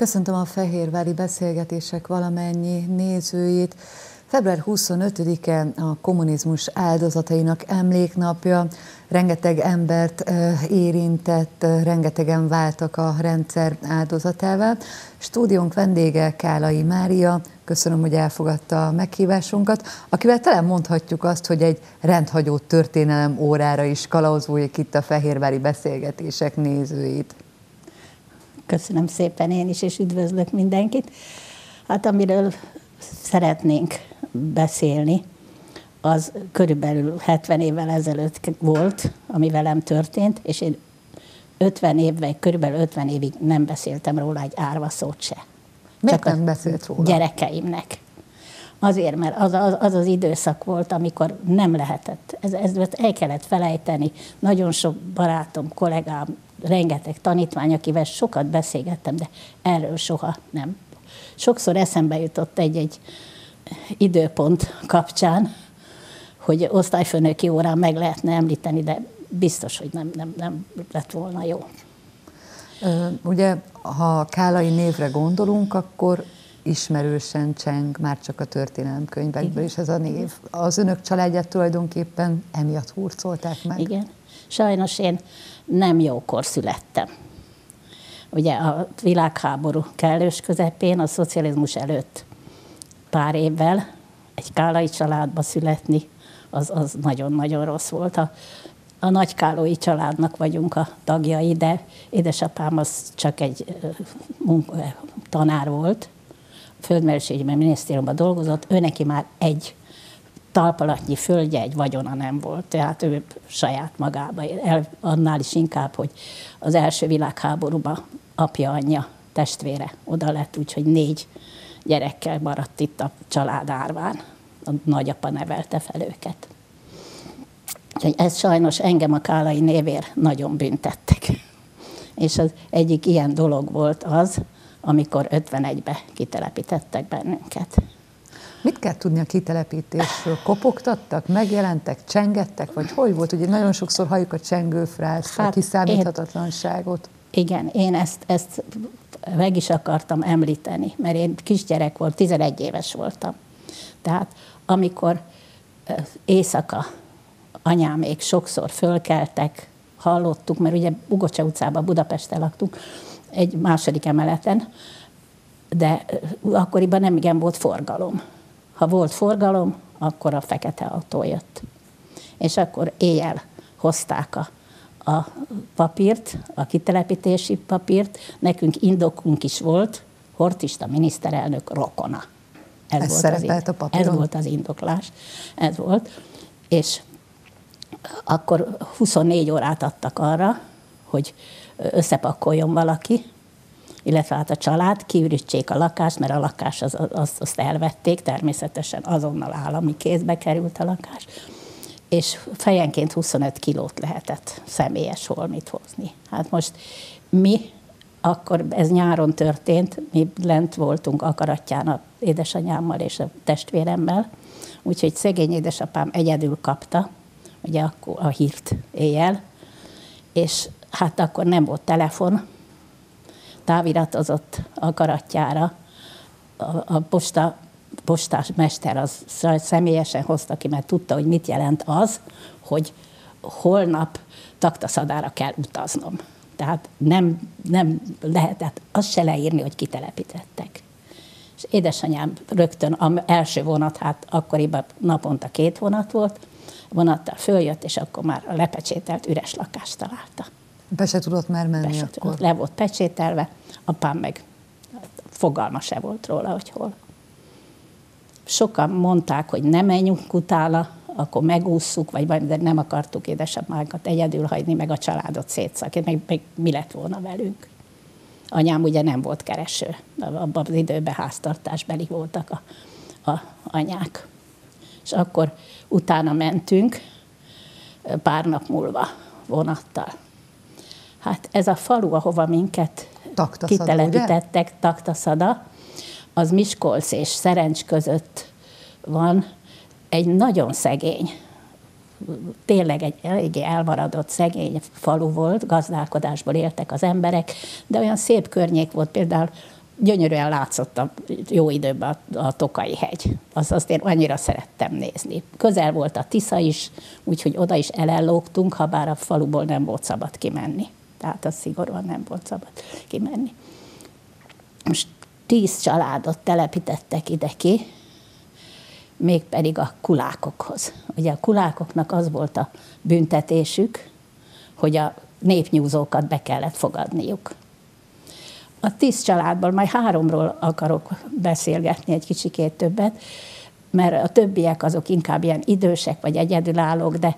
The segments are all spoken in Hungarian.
Köszöntöm a Fehérvári Beszélgetések valamennyi nézőit. Február 25-e a kommunizmus áldozatainak emléknapja. Rengeteg embert érintett, rengetegen váltak a rendszer áldozatává. Stúdiónk vendége Kálai Mária, köszönöm, hogy elfogadta a meghívásunkat, akivel talán mondhatjuk azt, hogy egy rendhagyó történelem órára is kalauzoljuk itt a Fehérvári Beszélgetések nézőit. Köszönöm szépen én is, és üdvözlök mindenkit. Hát amiről szeretnénk beszélni, az körülbelül 70 évvel ezelőtt volt, ami velem történt, és én 50 évvel, körülbelül 50 évig nem beszéltem róla egy árva szót se. Miért Csak nem beszélt róla? Gyerekeimnek. Azért, mert az az, az az időszak volt, amikor nem lehetett. Ez, ez el kellett felejteni. Nagyon sok barátom, kollégám, rengeteg tanítvány, akivel sokat beszélgettem, de erről soha nem. Sokszor eszembe jutott egy-egy időpont kapcsán, hogy osztályfőnöki órán meg lehetne említeni, de biztos, hogy nem, nem, nem lett volna jó. Ugye, ha Kálai névre gondolunk, akkor ismerősen cseng már csak a történelemkönyvekből is ez a név. Az önök családját tulajdonképpen emiatt hurcolták meg. Igen. Sajnos én nem jókor születtem. Ugye a világháború kellős közepén, a szocializmus előtt pár évvel egy kálai családba születni, az, az nagyon-nagyon rossz volt. A, a nagykálói családnak vagyunk a tagjai, de édesapám az csak egy tanár volt, földmérőségben minisztériumban dolgozott, ő neki már egy talpalatnyi földje, egy vagyona nem volt, tehát ő saját magába, el, annál is inkább, hogy az első világháborúban apja, anyja, testvére oda lett, úgyhogy négy gyerekkel maradt itt a család árván. A nagyapa nevelte fel őket. Úgyhogy ez sajnos engem a Kálai névér nagyon büntettek. És az egyik ilyen dolog volt az, amikor 51-be kitelepítettek bennünket. Mit kell tudni a kitelepítésről? Kopogtattak, megjelentek, csengettek, vagy hogy volt? Ugye nagyon sokszor halljuk a csengőfrászt, hát a kiszámíthatatlanságot. Én, igen, én ezt, ezt meg is akartam említeni, mert én kisgyerek volt, 11 éves voltam. Tehát amikor éjszaka anyám még sokszor fölkeltek, hallottuk, mert ugye Ugocsa utcában Budapesten laktunk, egy második emeleten, de akkoriban nem igen volt forgalom. Ha volt forgalom, akkor a fekete autó jött. És akkor éjjel hozták a, a papírt, a kitelepítési papírt. Nekünk indokunk is volt, Hortista miniszterelnök rokona. Ez, ez volt szerepelt az, a papíron? Ez volt az indoklás. Ez volt. És akkor 24 órát adtak arra, hogy összepakoljon valaki, illetve hát a család, kiürítsék a lakást, mert a lakás az, az, azt elvették, természetesen azonnal állami kézbe került a lakás, és fejenként 25 kilót lehetett személyes holmit hozni. Hát most mi, akkor ez nyáron történt, mi lent voltunk akaratján a édesanyámmal és a testvéremmel, úgyhogy szegény édesapám egyedül kapta, ugye akkor a hírt éjjel, és hát akkor nem volt telefon, táviratozott akaratjára. A, a posta, postás mester az személyesen hozta ki, mert tudta, hogy mit jelent az, hogy holnap taktaszadára kell utaznom. Tehát nem, nem lehetett azt se leírni, hogy kitelepítettek. És édesanyám rögtön az első vonat, hát akkoriban naponta két vonat volt, vonattal följött, és akkor már a lepecsételt üres lakást találta. Be se tudott már menni Be akkor? Tudott, le volt pecsételve, apám meg fogalma se volt róla, hogy hol. Sokan mondták, hogy ne menjünk utána, akkor megússzuk, vagy de nem akartuk édesapákat egyedül hagyni, meg a családot szétszakítani, meg, meg mi lett volna velünk. Anyám ugye nem volt kereső, abban az időben háztartásbeli voltak a, a anyák. És akkor utána mentünk pár nap múlva vonattal. Hát ez a falu, ahova minket Taktaszada, kitelepítettek, ugye? Taktaszada, az Miskolc és Szerencs között van egy nagyon szegény, tényleg egy eléggé elmaradott szegény falu volt, gazdálkodásból éltek az emberek, de olyan szép környék volt, például gyönyörűen látszott a jó időben a, a Tokai hegy. Azt, azt én annyira szerettem nézni. Közel volt a Tisza is, úgyhogy oda is elellógtunk, ha bár a faluból nem volt szabad kimenni. Tehát az szigorúan nem volt szabad kimenni. Most tíz családot telepítettek ide ki, mégpedig a kulákokhoz. Ugye a kulákoknak az volt a büntetésük, hogy a népnyúzókat be kellett fogadniuk. A tíz családból majd háromról akarok beszélgetni egy kicsikét többet, mert a többiek azok inkább ilyen idősek vagy egyedülállók, de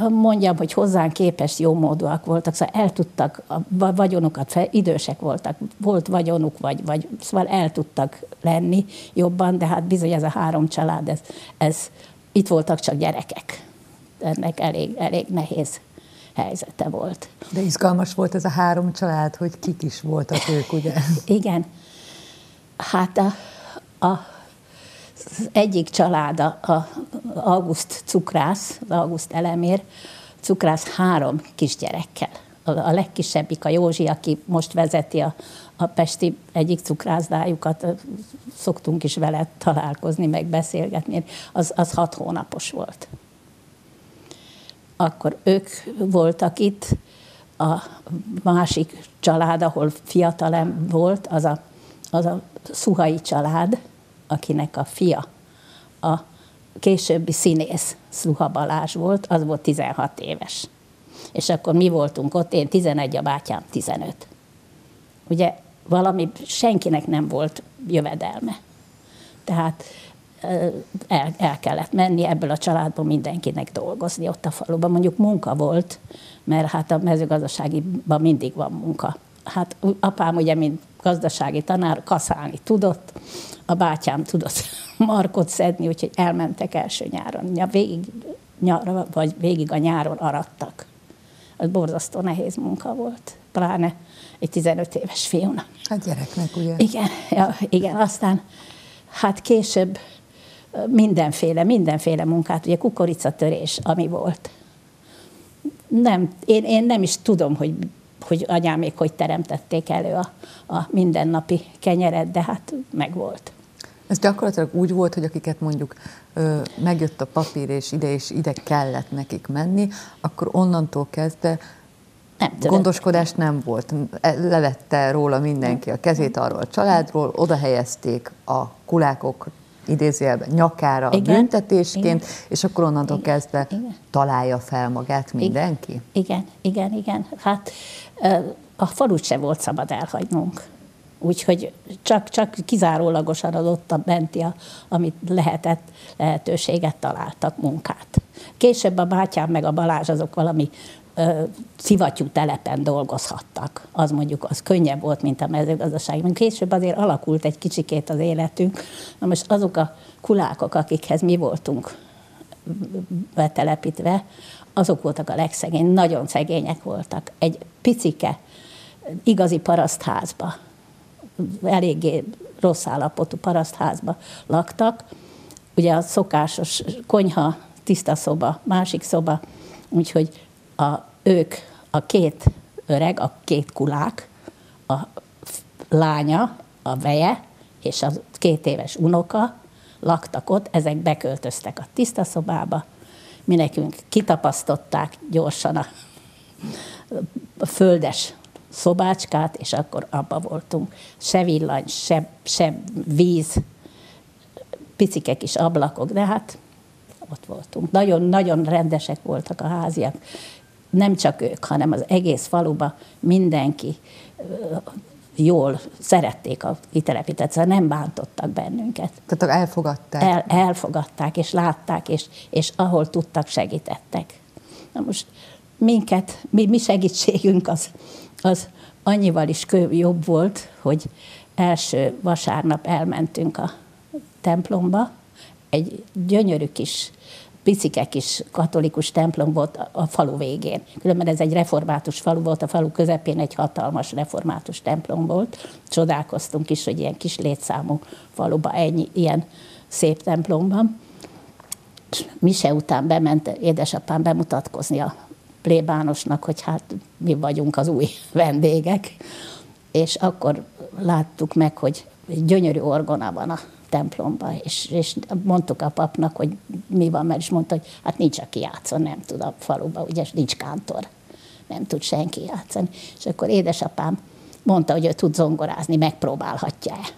mondjam, hogy hozzánk képes jó módúak voltak, szóval el tudtak, a vagyonukat, fel, idősek voltak, volt vagyonuk, vagy, vagy szóval el tudtak lenni jobban, de hát bizony ez a három család, ez, ez itt voltak csak gyerekek. Ennek elég, elég nehéz helyzete volt. De izgalmas volt ez a három család, hogy kik is voltak ők, ugye? Igen. Hát a, a egyik család, a, a August cukrász, az August elemér, cukrász három kisgyerekkel. A, a legkisebbik a Józsi, aki most vezeti a, a Pesti egyik cukrászdájukat, szoktunk is vele találkozni, meg beszélgetni, az, az hat hónapos volt. Akkor ők voltak itt, a másik család, ahol fiatalem volt, az a, az a Szuhai család, akinek a fia a későbbi színész Szuha Balázs volt, az volt 16 éves. És akkor mi voltunk ott, én 11, a bátyám 15. Ugye valami senkinek nem volt jövedelme. Tehát el, el kellett menni ebből a családból mindenkinek dolgozni ott a faluban. Mondjuk munka volt, mert hát a mezőgazdaságiban mindig van munka. Hát apám ugye, mint gazdasági tanár, kaszálni tudott, a bátyám tudott markot szedni, úgyhogy elmentek első nyáron. Végig, nyár, vagy végig a nyáron arattak. Az borzasztó nehéz munka volt, pláne egy 15 éves fiúnak. Hát gyereknek, ugye? Igen, ja, igen. Aztán hát később mindenféle, mindenféle munkát, ugye kukoricatörés, ami volt. Nem, én, én nem is tudom, hogy, hogy anyám még hogy teremtették elő a, a mindennapi kenyeret, de hát megvolt. Ez gyakorlatilag úgy volt, hogy akiket mondjuk ö, megjött a papír, és ide és ide kellett nekik menni, akkor onnantól kezdve nem gondoskodás nem volt. E, levette róla mindenki a kezét arról a családról, oda helyezték a kulákok idézőjelben nyakára igen, büntetésként, igen, és akkor onnantól igen, kezdve igen. találja fel magát mindenki? Igen, igen, igen. Hát a falut se volt szabad elhagynunk. Úgyhogy csak, csak kizárólagosan az ott a benti, a, amit lehetett, lehetőséget találtak munkát. Később a bátyám meg a Balázs azok valami ö, szivattyú telepen dolgozhattak. Az mondjuk az könnyebb volt, mint a mezőgazdaság. Később azért alakult egy kicsikét az életünk. Na most azok a kulákok, akikhez mi voltunk betelepítve, azok voltak a legszegény, nagyon szegények voltak. Egy picike, igazi parasztházba eléggé rossz állapotú parasztházba laktak. Ugye a szokásos konyha, tiszta szoba, másik szoba, úgyhogy a, ők, a két öreg, a két kulák, a lánya, a veje és a két éves unoka laktak ott, ezek beköltöztek a tiszta szobába, mi nekünk kitapasztották gyorsan a, földes szobácskát, és akkor abba voltunk. Se villany, se, se víz, picike kis ablakok, de hát ott voltunk. Nagyon-nagyon rendesek voltak a háziak. Nem csak ők, hanem az egész faluba mindenki jól szerették a kitelepített, szóval nem bántottak bennünket. Tehát elfogadták? El, elfogadták, és látták, és, és ahol tudtak, segítettek. Na most minket, mi, mi segítségünk az az annyival is jobb volt, hogy első vasárnap elmentünk a templomba, egy gyönyörű kis, picike kis katolikus templom volt a falu végén. Különben ez egy református falu volt, a falu közepén egy hatalmas református templom volt. Csodálkoztunk is, hogy ilyen kis létszámú faluba ennyi ilyen szép templomban. Mise után bement édesapám bemutatkozni a plébánosnak, hogy hát mi vagyunk az új vendégek. és akkor láttuk meg, hogy gyönyörű orgona van a templomban, és, és mondtuk a papnak, hogy mi van, mert is mondta, hogy hát nincs, aki játszon, nem tud a faluba, ugye nincs kántor, nem tud senki játszani. És akkor édesapám mondta, hogy ő tud zongorázni, megpróbálhatja-e.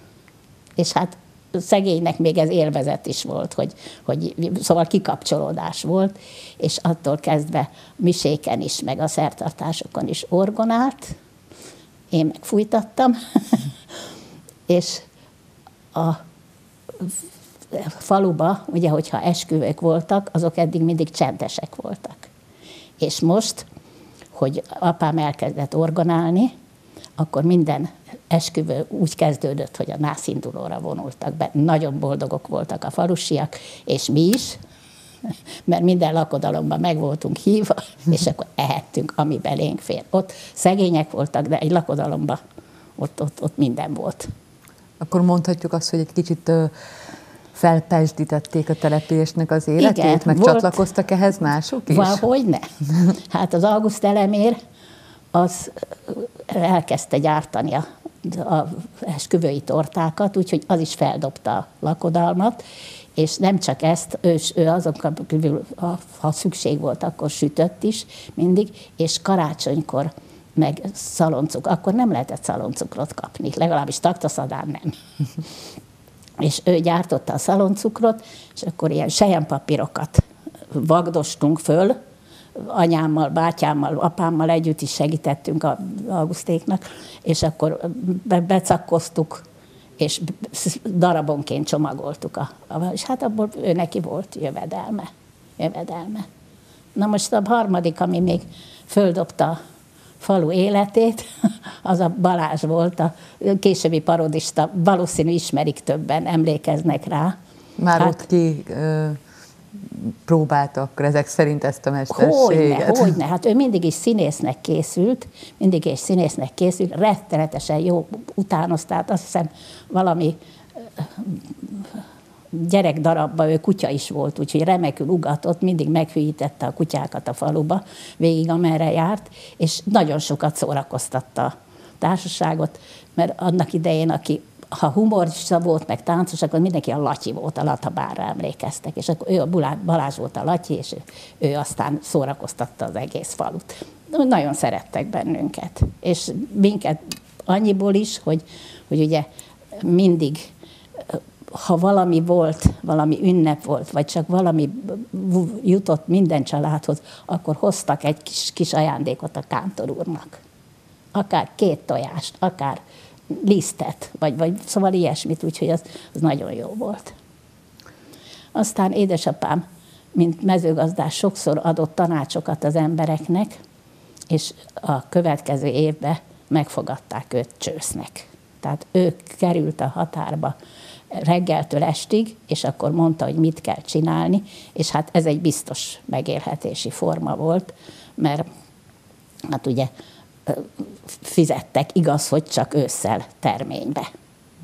És hát szegénynek még ez élvezet is volt, hogy, hogy szóval kikapcsolódás volt, és attól kezdve miséken is, meg a szertartásokon is orgonált, én meg fújtattam, és a faluba, ugye, hogyha esküvők voltak, azok eddig mindig csendesek voltak. És most, hogy apám elkezdett orgonálni, akkor minden esküvő úgy kezdődött, hogy a nászindulóra vonultak be. Nagyon boldogok voltak a falusiak, és mi is, mert minden lakodalomban meg voltunk hívva, és akkor ehettünk, ami belénk fér. Ott szegények voltak, de egy lakodalomban ott, ott, ott minden volt. Akkor mondhatjuk azt, hogy egy kicsit felpesdítették a településnek az életét, Igen, meg volt, csatlakoztak ehhez mások is? Valahogy ne. Hát az August elemér az elkezdte gyártani a, a esküvői tortákat, úgyhogy az is feldobta a lakodalmat, és nem csak ezt, ő, ő azok kívül, ha szükség volt, akkor sütött is mindig, és karácsonykor meg szaloncuk, akkor nem lehetett szaloncukrot kapni, legalábbis taktaszadán nem. és ő gyártotta a szaloncukrot, és akkor ilyen sejempapírokat vagdostunk föl, anyámmal, bátyámmal, apámmal együtt is segítettünk a Augustéknak, és akkor be, becakkoztuk, és darabonként csomagoltuk. A, a, és hát abból ő neki volt jövedelme. jövedelme. Na most a harmadik, ami még földobta falu életét, az a Balázs volt, a későbbi parodista, valószínű ismerik többen, emlékeznek rá. Már hát, ott ki ö, próbáltak ezek szerint ezt a mesterséget. Hogyne, hogyne, hát ő mindig is színésznek készült, mindig is színésznek készült, rettenetesen jó utánoztát, azt hiszem valami gyerekdarabba ő kutya is volt, úgyhogy remekül ugatott, mindig meghűítette a kutyákat a faluba, végig amerre járt, és nagyon sokat szórakoztatta a társaságot, mert annak idején, aki ha humorista volt, meg táncos, akkor mindenki a Latyi volt, a Latabárra emlékeztek, és akkor ő a Balázs volt a Latyi, és ő aztán szórakoztatta az egész falut. Nagyon szerettek bennünket, és minket annyiból is, hogy, hogy ugye mindig ha valami volt, valami ünnep volt, vagy csak valami jutott minden családhoz, akkor hoztak egy kis, kis ajándékot a kántor úrnak. Akár két tojást, akár lisztet, vagy, vagy szóval ilyesmit, úgyhogy az, az nagyon jó volt. Aztán édesapám, mint mezőgazdás, sokszor adott tanácsokat az embereknek, és a következő évben megfogadták őt csősznek. Tehát ő került a határba reggeltől estig, és akkor mondta, hogy mit kell csinálni, és hát ez egy biztos megélhetési forma volt, mert hát ugye fizettek, igaz, hogy csak ősszel terménybe.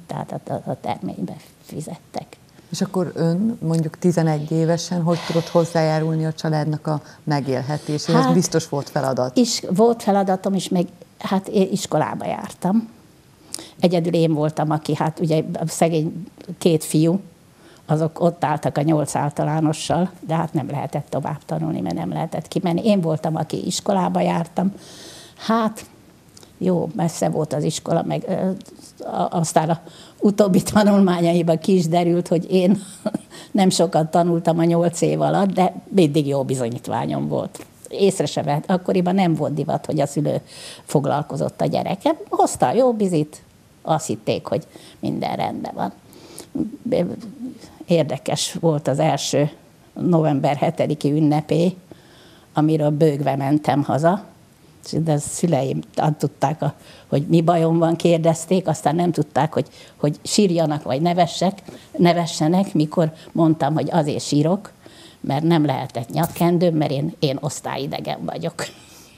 Tehát a, a terménybe fizettek. És akkor ön mondjuk 11 évesen hogy tudott hozzájárulni a családnak a megélhetéséhez? Hát, biztos volt feladat. Is, volt feladatom is, meg hát én iskolába jártam. Egyedül én voltam, aki hát ugye a szegény két fiú, azok ott álltak a nyolc általánossal, de hát nem lehetett tovább tanulni, mert nem lehetett kimenni. Én voltam, aki iskolába jártam. Hát jó, messze volt az iskola, meg aztán a utóbbi tanulmányaiban ki is derült, hogy én nem sokat tanultam a nyolc év alatt, de mindig jó bizonyítványom volt. Észre se vett. Akkoriban nem volt divat, hogy a szülő foglalkozott a gyereke. Hozta jó bizit, azt hitték, hogy minden rendben van. Érdekes volt az első november 7-i ünnepé, amiről bőgve mentem haza, de a szüleim tudták, hogy mi bajom van, kérdezték, aztán nem tudták, hogy, hogy sírjanak vagy nevessek, nevessenek, mikor mondtam, hogy azért sírok, mert nem lehetett nyakkendőm, mert én, én osztályidegen vagyok.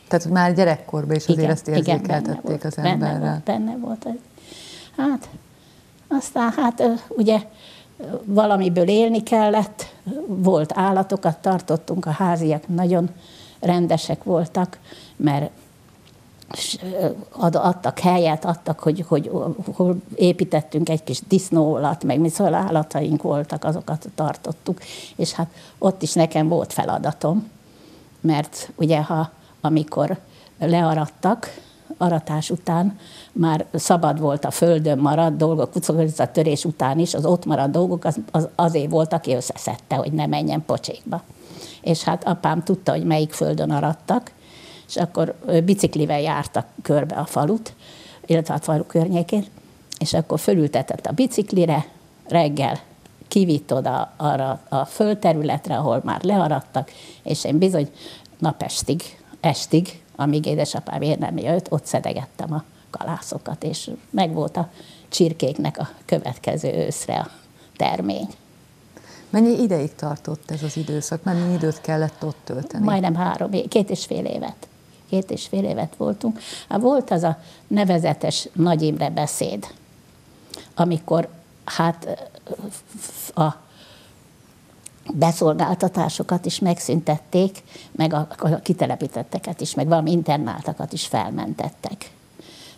Tehát már gyerekkorban is azért igen, ezt érzékeltették igen, az emberrel. Benne volt, benne volt. Hát, aztán hát ugye valamiből élni kellett, volt állatokat tartottunk, a háziak nagyon rendesek voltak, mert adtak helyet, adtak, hogy, hogy, hogy építettünk egy kis disznólat, meg mi szóval állataink voltak, azokat tartottuk. És hát ott is nekem volt feladatom, mert ugye ha amikor learattak, aratás után már szabad volt a földön maradt dolgok, a törés után is, az ott maradt dolgok az, az azért volt, aki összeszedte, hogy ne menjen pocsékba. És hát apám tudta, hogy melyik földön arattak, és akkor biciklivel jártak körbe a falut, illetve a falu környékén, és akkor fölültetett a biciklire, reggel kivitt oda arra a földterületre, ahol már learadtak, és én bizony napestig, estig, amíg édesapám én nem jött, ott szedegettem a kalászokat, és meg volt a csirkéknek a következő őszre a termény. Mennyi ideig tartott ez az időszak? Mennyi időt kellett ott tölteni? Majdnem három, két és fél évet két és fél évet voltunk. Hát volt az a nevezetes Nagy Imre beszéd, amikor hát a beszolgáltatásokat is megszüntették, meg a, a kitelepítetteket is, meg valami internáltakat is felmentettek.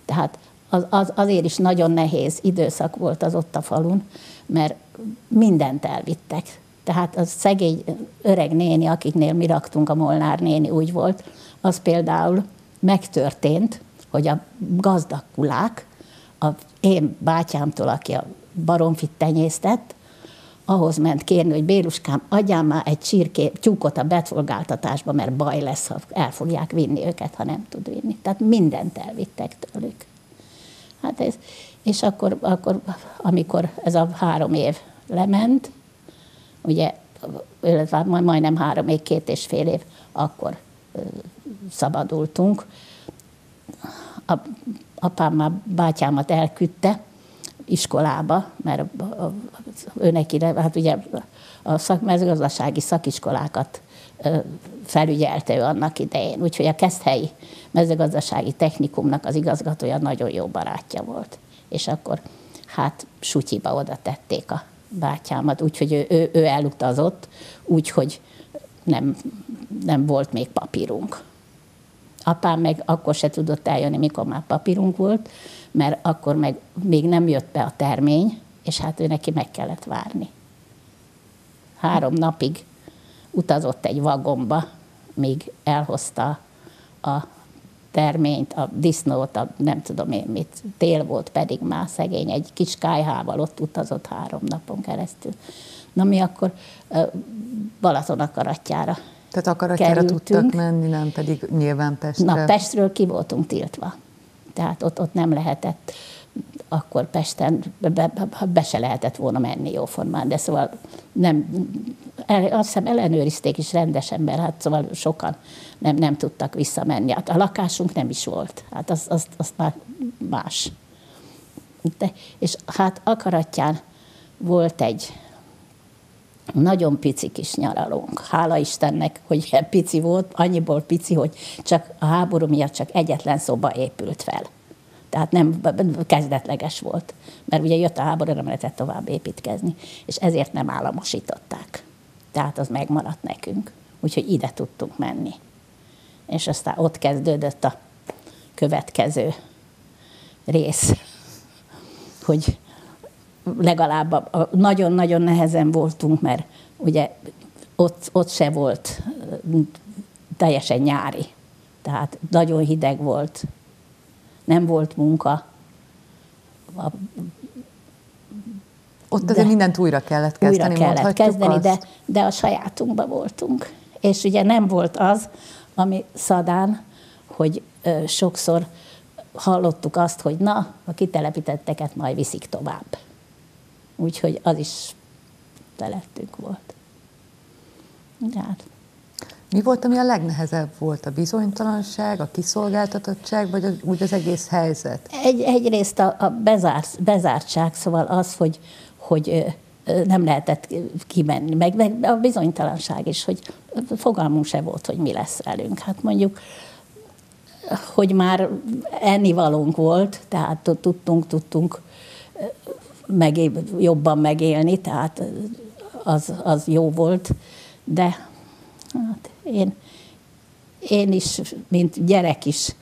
Tehát az, az, azért is nagyon nehéz időszak volt az ott a falun, mert mindent elvittek. Tehát az szegény öreg néni, akiknél mi raktunk, a Molnár néni úgy volt, az például megtörtént, hogy a gazdag kulák, a én bátyámtól, aki a baromfit tenyésztett, ahhoz ment kérni, hogy Béluskám, adjál már egy csirké, tyúkot a betfolgáltatásba, mert baj lesz, ha el fogják vinni őket, ha nem tud vinni. Tehát mindent elvittek tőlük. Hát ez, és akkor, akkor, amikor ez a három év lement, ugye, illetve majdnem három, még két és fél év, akkor szabadultunk. A, apám már bátyámat elküldte iskolába, mert ő neki, hát ugye a szak, mezőgazdasági szakiskolákat felügyelte ő annak idején. Úgyhogy a Keszthelyi mezőgazdasági technikumnak az igazgatója nagyon jó barátja volt. És akkor hát Sutyiba oda tették a bátyámat, úgyhogy ő, ő, ő elutazott, úgyhogy nem, nem volt még papírunk. Apám meg akkor se tudott eljönni, mikor már papírunk volt, mert akkor meg még nem jött be a termény, és hát ő neki meg kellett várni. Három napig utazott egy vagomba, míg elhozta a terményt, a disznót, a nem tudom én mit, tél volt pedig már szegény, egy kis kájhával ott utazott három napon keresztül. Na mi akkor Balaton akaratjára Tehát akaratjára kerültünk. tudtak menni, nem pedig nyilván Pestre? Na, Pestről ki voltunk tiltva. Tehát ott, ott nem lehetett akkor Pesten be, be, be se lehetett volna menni jóformán, de szóval nem, el, azt hiszem ellenőrizték is rendesen, mert hát szóval sokan nem, nem tudtak visszamenni. Hát a lakásunk nem is volt, hát az, az, az már más. De, és hát akaratján volt egy nagyon pici kis nyaralónk. Hála Istennek, hogy ilyen pici volt, annyiból pici, hogy csak a háború miatt csak egyetlen szoba épült fel. Tehát nem kezdetleges volt, mert ugye jött a háború, nem lehetett tovább építkezni, és ezért nem államosították. Tehát az megmaradt nekünk. Úgyhogy ide tudtunk menni. És aztán ott kezdődött a következő rész, hogy legalább nagyon-nagyon nehezen voltunk, mert ugye ott, ott se volt teljesen nyári. Tehát nagyon hideg volt, nem volt munka. A, ott azért mindent újra kellett kezdeni, Újra kellett kezdeni, de, de a sajátunkban voltunk. És ugye nem volt az, ami Szadán, hogy ö, sokszor hallottuk azt, hogy na, a kitelepítetteket majd viszik tovább. Úgyhogy az is telettünk volt. Hát. Mi volt, ami a legnehezebb volt? A bizonytalanság, a kiszolgáltatottság, vagy az, úgy az egész helyzet? Egy, egyrészt a, a bezár, bezártság, szóval az, hogy, hogy nem lehetett kimenni, meg, meg a bizonytalanság is, hogy fogalmunk se volt, hogy mi lesz velünk. Hát mondjuk, hogy már ennivalónk volt, tehát tudtunk, tudtunk megé, jobban megélni, tehát az, az jó volt, de hát én, én is, mint gyerek is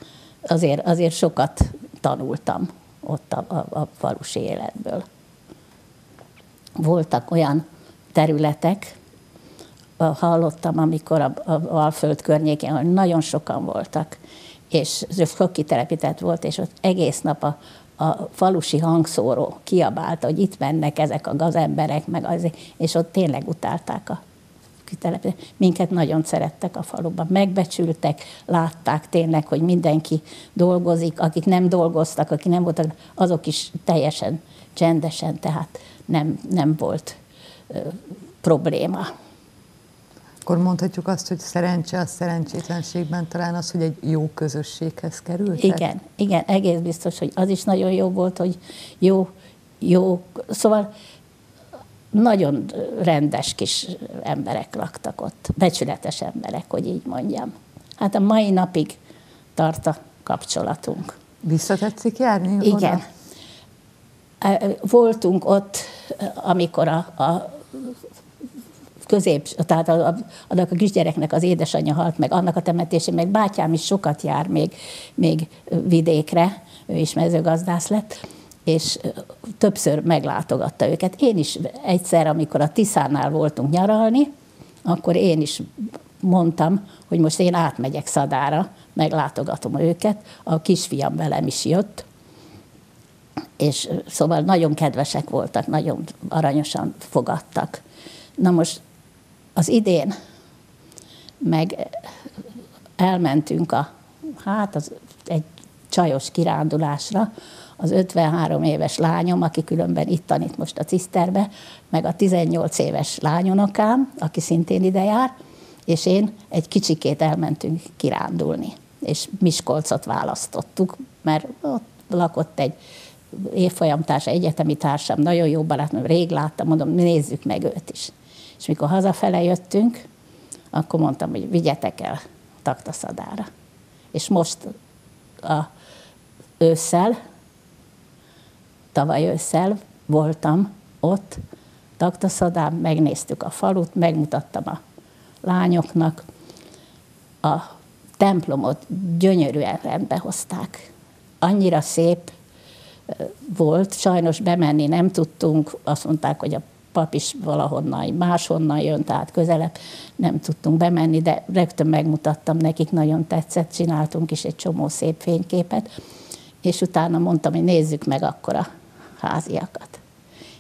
azért, azért sokat tanultam ott a, a, a falusi életből. Voltak olyan területek, hallottam, amikor a, a Alföld környékén, nagyon sokan voltak, és sok kitelepített volt, és ott egész nap a, a falusi hangszóró kiabálta, hogy itt mennek ezek a gazemberek, meg azért, és ott tényleg utálták a kitelepítést. Minket nagyon szerettek a faluban, megbecsültek, látták tényleg, hogy mindenki dolgozik, akik nem dolgoztak, akik nem voltak, azok is teljesen csendesen, tehát nem, nem volt ö, probléma. Akkor mondhatjuk azt, hogy szerencse a szerencsétlenségben talán az, hogy egy jó közösséghez került. Igen, igen, egész biztos, hogy az is nagyon jó volt, hogy jó, jó, szóval nagyon rendes kis emberek laktak ott, becsületes emberek, hogy így mondjam. Hát a mai napig tart a kapcsolatunk. Visszatetszik járni Igen. Oda? Voltunk ott, amikor a, a közép, tehát a, a, annak a kisgyereknek az édesanyja halt meg, annak a temetésén, meg bátyám is sokat jár még, még vidékre, ő is mezőgazdász lett, és többször meglátogatta őket. Én is egyszer, amikor a Tiszánál voltunk nyaralni, akkor én is mondtam, hogy most én átmegyek Szadára, meglátogatom őket. A kisfiam velem is jött, és szóval nagyon kedvesek voltak, nagyon aranyosan fogadtak. Na most az idén meg elmentünk a, hát az egy csajos kirándulásra, az 53 éves lányom, aki különben itt tanít most a ciszterbe, meg a 18 éves lányonokám, aki szintén ide jár, és én egy kicsikét elmentünk kirándulni. És Miskolcot választottuk, mert ott lakott egy évfolyamtársa, egyetemi társam, nagyon jó barátom, rég láttam, mondom, nézzük meg őt is. És mikor hazafele jöttünk, akkor mondtam, hogy vigyetek el taktaszadára. És most a ősszel, tavaly ősszel voltam ott, taktaszadán, megnéztük a falut, megmutattam a lányoknak, a templomot gyönyörűen rendbehozták. Annyira szép volt, sajnos bemenni nem tudtunk, azt mondták, hogy a pap is valahonnan, máshonnan jön, tehát közelebb nem tudtunk bemenni, de rögtön megmutattam nekik, nagyon tetszett, csináltunk is egy csomó szép fényképet, és utána mondtam, hogy nézzük meg akkor a háziakat.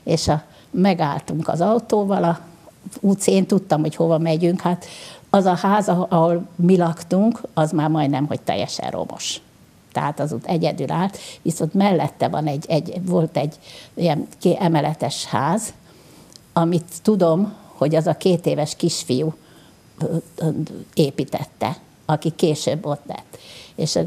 És a, megálltunk az autóval, a utc, én tudtam, hogy hova megyünk, hát az a ház, ahol mi laktunk, az már majdnem, hogy teljesen romos tehát az ott egyedül állt, viszont mellette van egy, egy volt egy ilyen emeletes ház, amit tudom, hogy az a két éves kisfiú építette, aki később ott lett. És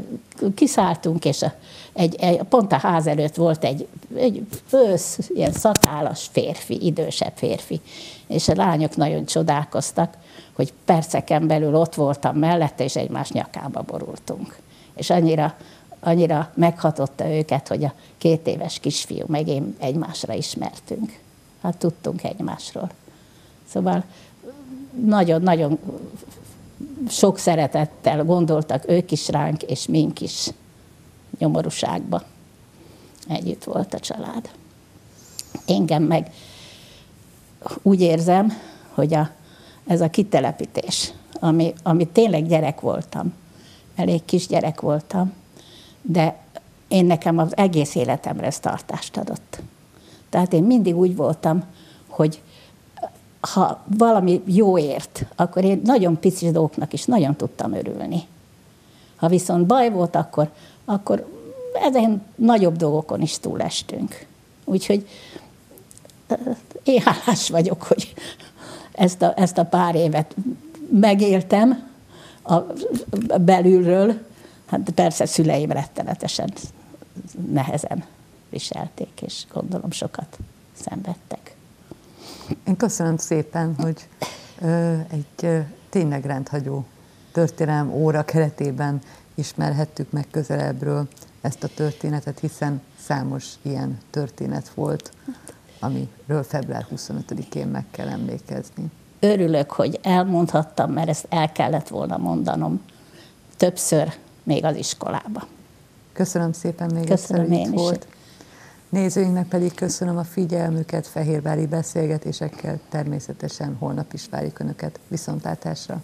kiszálltunk, és a, egy, egy, pont a ház előtt volt egy, egy ősz, ilyen szakálas férfi, idősebb férfi, és a lányok nagyon csodálkoztak, hogy perceken belül ott voltam mellette, és egymás nyakába borultunk. És annyira, annyira meghatotta őket, hogy a két éves kisfiú meg én egymásra ismertünk hát tudtunk egymásról. Szóval nagyon-nagyon sok szeretettel gondoltak ők is ránk, és mink is nyomorúságba. Együtt volt a család. Engem meg úgy érzem, hogy a, ez a kitelepítés, ami, ami tényleg gyerek voltam, elég kis gyerek voltam, de én nekem az egész életemre ezt tartást adott. Tehát én mindig úgy voltam, hogy ha valami jó ért, akkor én nagyon pici dolgoknak is nagyon tudtam örülni. Ha viszont baj volt, akkor, akkor ezen nagyobb dolgokon is túlestünk. Úgyhogy én hálás vagyok, hogy ezt a, ezt a pár évet megéltem a, belülről. Hát persze szüleim rettenetesen nehezen viselték, és gondolom sokat szenvedtek. Én köszönöm szépen, hogy ö, egy ö, tényleg rendhagyó történelem óra keretében ismerhettük meg közelebbről ezt a történetet, hiszen számos ilyen történet volt, amiről február 25-én meg kell emlékezni. Örülök, hogy elmondhattam, mert ezt el kellett volna mondanom többször még az iskolába. Köszönöm szépen még Köszönöm egyszer, én itt is. Nézőinknek pedig köszönöm a figyelmüket, fehérvári beszélgetésekkel, természetesen holnap is várjuk Önöket viszontlátásra.